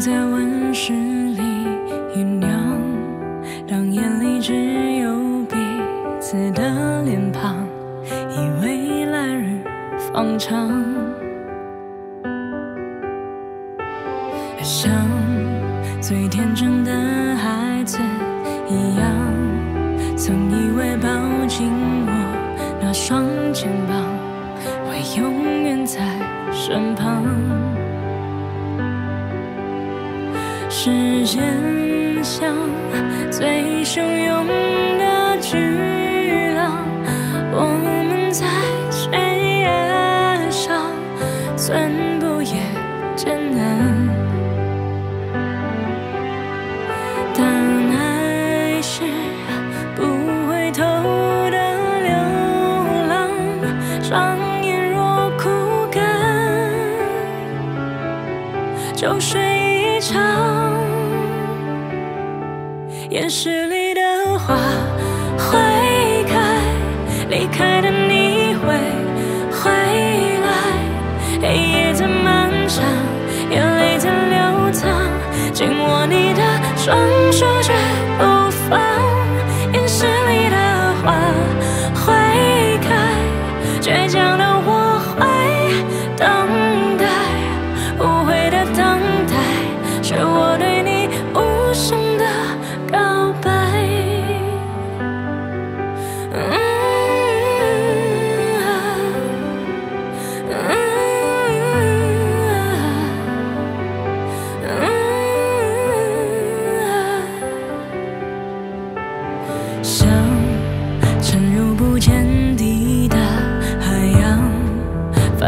在温室里酝酿，当眼里只有彼此的脸庞，以为来日方长。像最天真的孩子一样，曾以为抱紧我那双肩膀，会永远在身旁。时间像最汹涌的巨浪，我们在悬崖上寸步也艰难，但爱是不回头的流浪，双眼若枯干，就睡一场。岩石里的花会开，离开的你会回来。黑夜在漫长，眼泪在流淌，紧握你的双手绝不放。岩石里的花会开，倔强的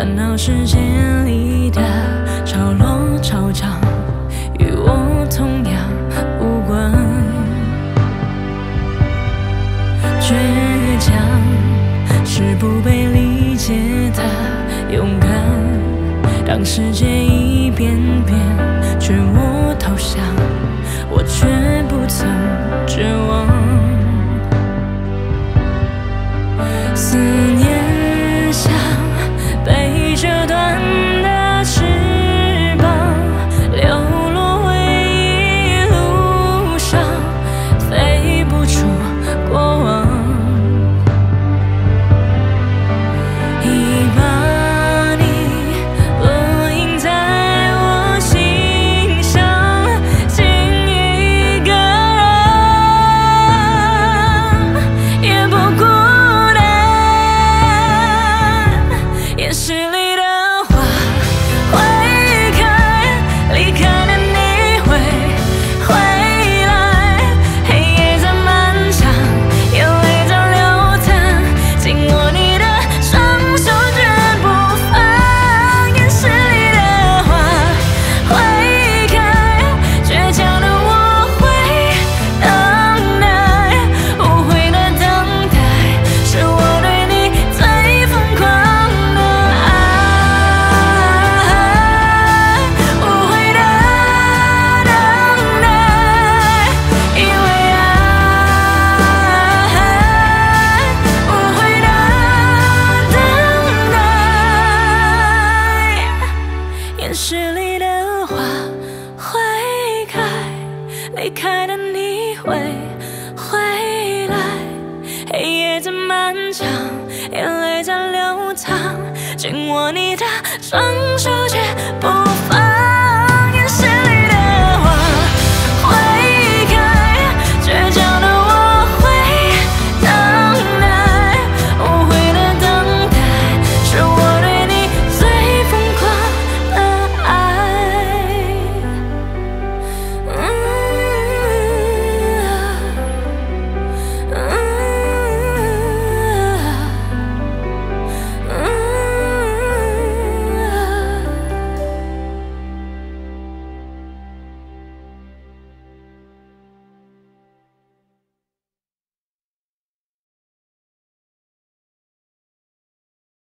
烦恼世界里的潮落潮涨，与我同样无关。倔强是不被理解的勇敢，当世界一遍遍劝我投降，我却不曾绝望。会回来。黑夜在漫长，眼泪在流淌，紧握你的双手